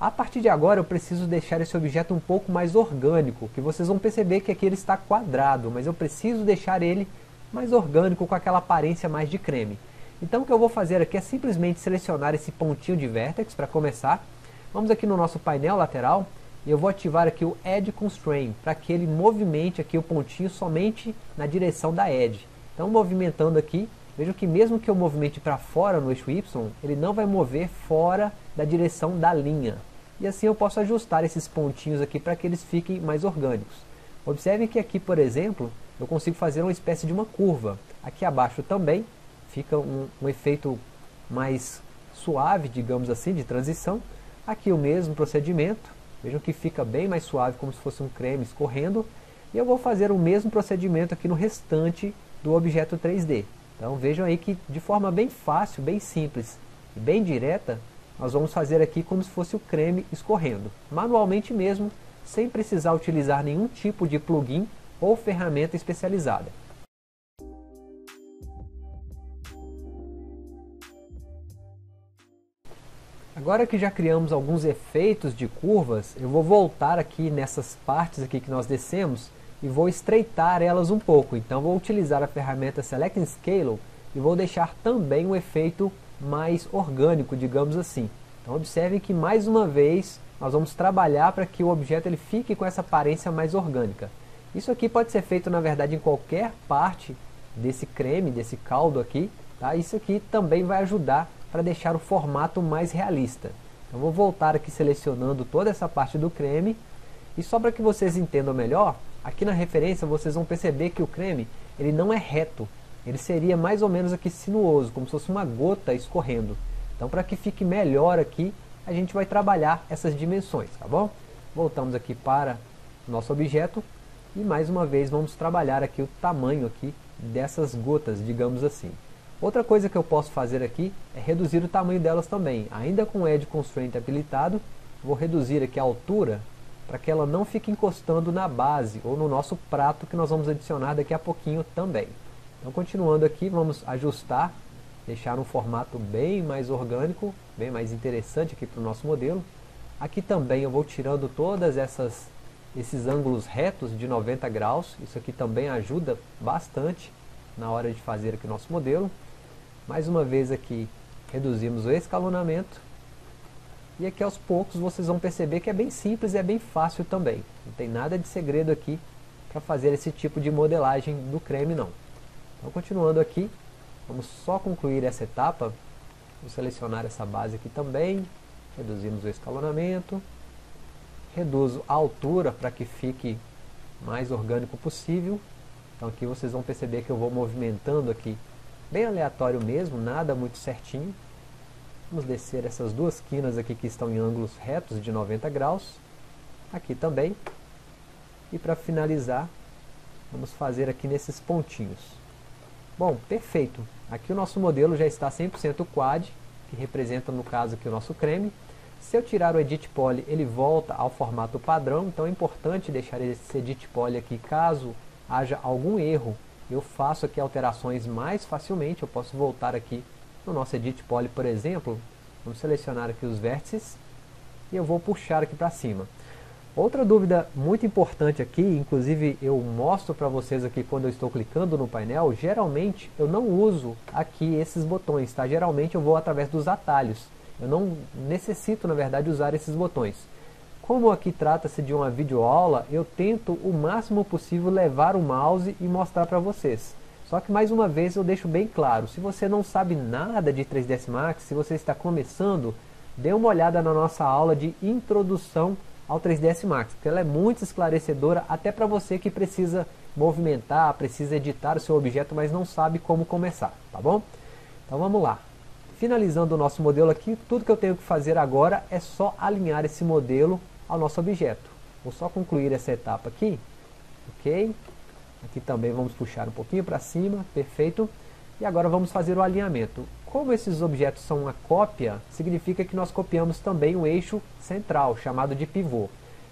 A partir de agora eu preciso deixar esse objeto um pouco mais orgânico, que vocês vão perceber que aqui ele está quadrado, mas eu preciso deixar ele mais orgânico, com aquela aparência mais de creme. Então o que eu vou fazer aqui é simplesmente selecionar esse pontinho de vértex para começar. Vamos aqui no nosso painel lateral e eu vou ativar aqui o Edge Constraint para que ele movimente aqui o pontinho somente na direção da Edge. Então movimentando aqui, vejam que mesmo que eu movimente para fora no eixo Y, ele não vai mover fora da direção da linha. E assim eu posso ajustar esses pontinhos aqui para que eles fiquem mais orgânicos. Observem que aqui, por exemplo, eu consigo fazer uma espécie de uma curva. Aqui abaixo também fica um, um efeito mais suave, digamos assim, de transição. Aqui o mesmo procedimento, vejam que fica bem mais suave, como se fosse um creme escorrendo. E eu vou fazer o mesmo procedimento aqui no restante do objeto 3D. Então vejam aí que de forma bem fácil, bem simples e bem direta, nós vamos fazer aqui como se fosse o creme escorrendo, manualmente mesmo, sem precisar utilizar nenhum tipo de plugin ou ferramenta especializada. Agora que já criamos alguns efeitos de curvas, eu vou voltar aqui nessas partes aqui que nós descemos e vou estreitar elas um pouco. Então vou utilizar a ferramenta Select and Scale e vou deixar também um efeito mais orgânico, digamos assim. Então observem que mais uma vez nós vamos trabalhar para que o objeto ele fique com essa aparência mais orgânica. Isso aqui pode ser feito na verdade em qualquer parte desse creme, desse caldo aqui. Tá? Isso aqui também vai ajudar para deixar o formato mais realista. Então vou voltar aqui selecionando toda essa parte do creme. E só para que vocês entendam melhor, aqui na referência vocês vão perceber que o creme ele não é reto. Ele seria mais ou menos aqui sinuoso, como se fosse uma gota escorrendo. Então para que fique melhor aqui, a gente vai trabalhar essas dimensões, tá bom? Voltamos aqui para o nosso objeto e mais uma vez vamos trabalhar aqui o tamanho aqui dessas gotas, digamos assim. Outra coisa que eu posso fazer aqui é reduzir o tamanho delas também. Ainda com o Edge Constraint habilitado, vou reduzir aqui a altura para que ela não fique encostando na base ou no nosso prato que nós vamos adicionar daqui a pouquinho também. Então continuando aqui, vamos ajustar, deixar um formato bem mais orgânico, bem mais interessante aqui para o nosso modelo. Aqui também eu vou tirando todas esses ângulos retos de 90 graus, isso aqui também ajuda bastante na hora de fazer aqui o nosso modelo. Mais uma vez aqui reduzimos o escalonamento. E aqui aos poucos vocês vão perceber que é bem simples e é bem fácil também. Não tem nada de segredo aqui para fazer esse tipo de modelagem do creme não. Então continuando aqui, vamos só concluir essa etapa. Vou selecionar essa base aqui também. Reduzimos o escalonamento. Reduzo a altura para que fique mais orgânico possível. Então aqui vocês vão perceber que eu vou movimentando aqui bem aleatório mesmo, nada muito certinho. Vamos descer essas duas quinas aqui que estão em ângulos retos de 90 graus. Aqui também. E para finalizar, vamos fazer aqui nesses pontinhos. Bom, perfeito. Aqui o nosso modelo já está 100% quad, que representa no caso aqui o nosso creme. Se eu tirar o Edit Poly, ele volta ao formato padrão, então é importante deixar esse Edit Poly aqui caso haja algum erro eu faço aqui alterações mais facilmente, eu posso voltar aqui no nosso Edit Poly, por exemplo, vamos selecionar aqui os vértices e eu vou puxar aqui para cima. Outra dúvida muito importante aqui, inclusive eu mostro para vocês aqui quando eu estou clicando no painel, geralmente eu não uso aqui esses botões, tá? Geralmente eu vou através dos atalhos, eu não necessito na verdade usar esses botões. Como aqui trata-se de uma videoaula, eu tento o máximo possível levar o mouse e mostrar para vocês. Só que mais uma vez eu deixo bem claro, se você não sabe nada de 3ds Max, se você está começando, dê uma olhada na nossa aula de introdução ao 3ds Max, porque ela é muito esclarecedora até para você que precisa movimentar, precisa editar o seu objeto, mas não sabe como começar, tá bom? Então vamos lá. Finalizando o nosso modelo aqui, tudo que eu tenho que fazer agora é só alinhar esse modelo ao nosso objeto. Vou só concluir essa etapa aqui, ok? Aqui também vamos puxar um pouquinho para cima, perfeito. E agora vamos fazer o alinhamento. Como esses objetos são uma cópia, significa que nós copiamos também o eixo central, chamado de pivô.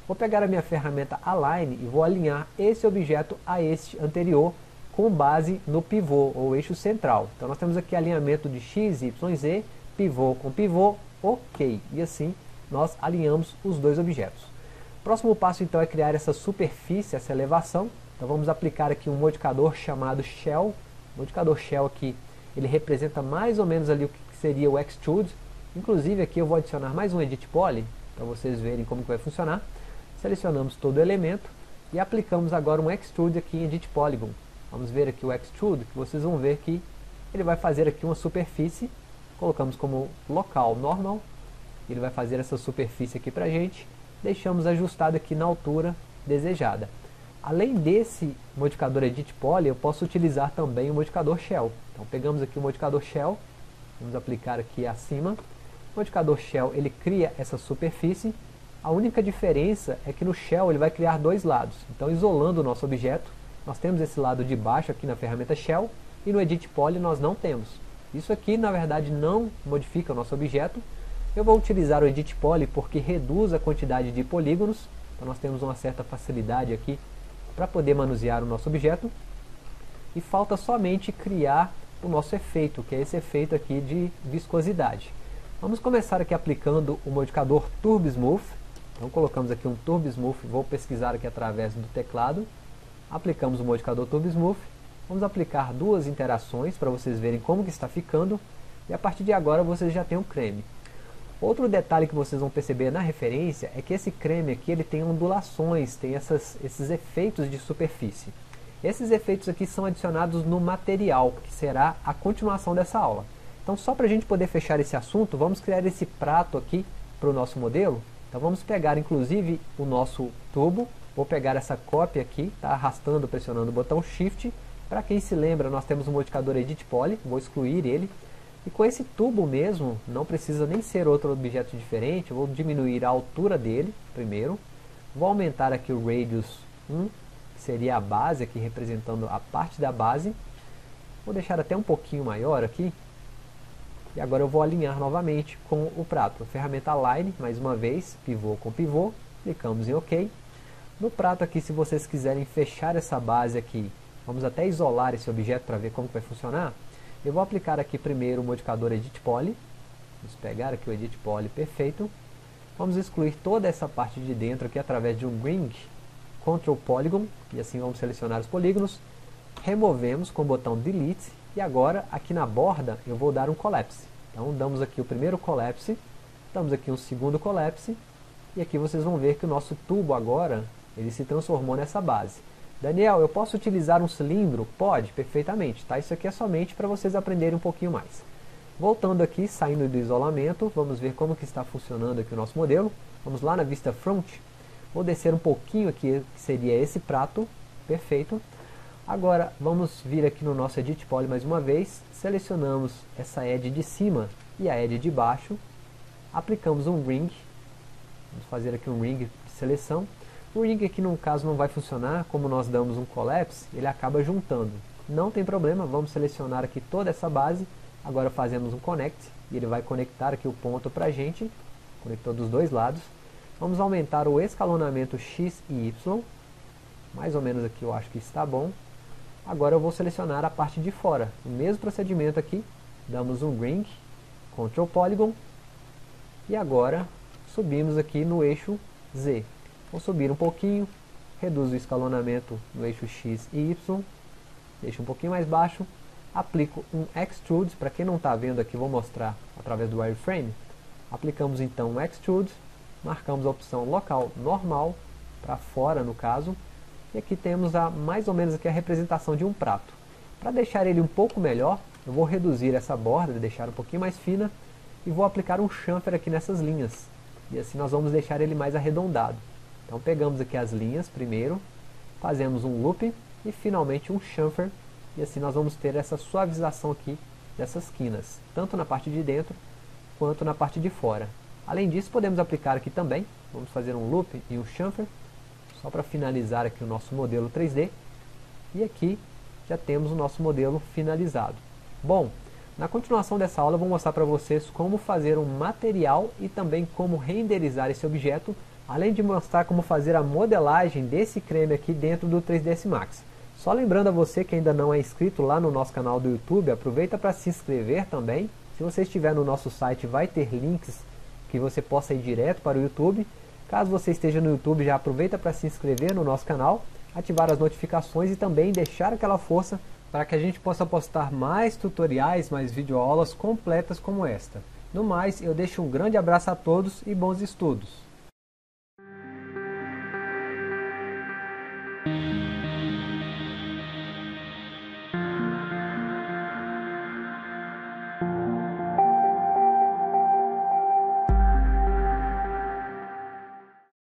Vou pegar a minha ferramenta Align e vou alinhar esse objeto a este anterior com base no pivô, ou eixo central. Então nós temos aqui alinhamento de x, y, z, pivô com pivô, ok. E assim nós alinhamos os dois objetos. Próximo passo então é criar essa superfície, essa elevação. Então vamos aplicar aqui um modificador chamado Shell. Modificador Shell aqui, ele representa mais ou menos ali o que seria o Extrude. Inclusive aqui eu vou adicionar mais um Edit Poly, para vocês verem como que vai funcionar. Selecionamos todo o elemento e aplicamos agora um Extrude aqui em Edit Polygon. Vamos ver aqui o Extrude, que vocês vão ver que ele vai fazer aqui uma superfície. Colocamos como local normal. Ele vai fazer essa superfície aqui para a gente deixamos ajustado aqui na altura desejada. Além desse modificador Edit Poly, eu posso utilizar também o modificador Shell. Então pegamos aqui o modificador Shell, vamos aplicar aqui acima. O modificador Shell ele cria essa superfície. A única diferença é que no Shell ele vai criar dois lados. Então isolando o nosso objeto, nós temos esse lado de baixo aqui na ferramenta Shell e no Edit Poly nós não temos. Isso aqui na verdade não modifica o nosso objeto, eu vou utilizar o Edit Poly porque reduz a quantidade de polígonos, então nós temos uma certa facilidade aqui para poder manusear o nosso objeto. E falta somente criar o nosso efeito, que é esse efeito aqui de viscosidade. Vamos começar aqui aplicando o modificador Turbo Smooth. Então colocamos aqui um Turbo Smooth, vou pesquisar aqui através do teclado. Aplicamos o modificador Turbo Smooth. Vamos aplicar duas interações para vocês verem como que está ficando. E a partir de agora vocês já têm o creme. Outro detalhe que vocês vão perceber na referência é que esse creme aqui ele tem ondulações, tem essas, esses efeitos de superfície. Esses efeitos aqui são adicionados no material, que será a continuação dessa aula. Então só para a gente poder fechar esse assunto, vamos criar esse prato aqui para o nosso modelo. Então vamos pegar inclusive o nosso tubo, vou pegar essa cópia aqui, tá arrastando, pressionando o botão Shift. Para quem se lembra, nós temos o modificador Edit Poly, vou excluir ele e com esse tubo mesmo, não precisa nem ser outro objeto diferente, vou diminuir a altura dele primeiro, vou aumentar aqui o radius 1, que seria a base aqui representando a parte da base, vou deixar até um pouquinho maior aqui, e agora eu vou alinhar novamente com o prato. Ferramenta Align, mais uma vez, pivô com pivô, clicamos em OK. No prato aqui, se vocês quiserem fechar essa base aqui, vamos até isolar esse objeto para ver como vai funcionar. Eu vou aplicar aqui primeiro o modificador Edit Poly. Vamos pegar aqui o Edit Poly perfeito. Vamos excluir toda essa parte de dentro aqui através de um Ring Control Polygon. E assim vamos selecionar os polígonos. Removemos com o botão Delete. E agora aqui na borda eu vou dar um Collapse. Então damos aqui o primeiro Collapse. Damos aqui um segundo Collapse. E aqui vocês vão ver que o nosso tubo agora ele se transformou nessa base. Daniel, eu posso utilizar um cilindro? Pode, perfeitamente. Tá? Isso aqui é somente para vocês aprenderem um pouquinho mais. Voltando aqui, saindo do isolamento, vamos ver como que está funcionando aqui o nosso modelo. Vamos lá na vista front. Vou descer um pouquinho aqui, que seria esse prato. Perfeito. Agora, vamos vir aqui no nosso Edit Poly mais uma vez. Selecionamos essa edge de cima e a edge de baixo. Aplicamos um ring. Vamos fazer aqui um ring de seleção. O ring aqui no caso não vai funcionar, como nós damos um collapse, ele acaba juntando. Não tem problema, vamos selecionar aqui toda essa base, agora fazemos um connect, e ele vai conectar aqui o ponto para a gente, conectou dos dois lados. Vamos aumentar o escalonamento X e Y, mais ou menos aqui eu acho que está bom. Agora eu vou selecionar a parte de fora, o mesmo procedimento aqui, damos um ring, Ctrl Polygon, e agora subimos aqui no eixo Z. Vou subir um pouquinho, reduzo o escalonamento no eixo X e Y, deixo um pouquinho mais baixo, aplico um Extrude, para quem não está vendo aqui, vou mostrar através do Wireframe. Aplicamos então um Extrude, marcamos a opção local normal, para fora no caso, e aqui temos a, mais ou menos aqui a representação de um prato. Para deixar ele um pouco melhor, eu vou reduzir essa borda, deixar um pouquinho mais fina, e vou aplicar um chamfer aqui nessas linhas. E assim nós vamos deixar ele mais arredondado. Então pegamos aqui as linhas primeiro, fazemos um loop e finalmente um chamfer. E assim nós vamos ter essa suavização aqui dessas quinas, tanto na parte de dentro quanto na parte de fora. Além disso, podemos aplicar aqui também, vamos fazer um loop e um chamfer, só para finalizar aqui o nosso modelo 3D. E aqui já temos o nosso modelo finalizado. Bom, na continuação dessa aula eu vou mostrar para vocês como fazer um material e também como renderizar esse objeto além de mostrar como fazer a modelagem desse creme aqui dentro do 3ds Max. Só lembrando a você que ainda não é inscrito lá no nosso canal do YouTube, aproveita para se inscrever também. Se você estiver no nosso site vai ter links que você possa ir direto para o YouTube. Caso você esteja no YouTube, já aproveita para se inscrever no nosso canal, ativar as notificações e também deixar aquela força para que a gente possa postar mais tutoriais, mais videoaulas completas como esta. No mais, eu deixo um grande abraço a todos e bons estudos!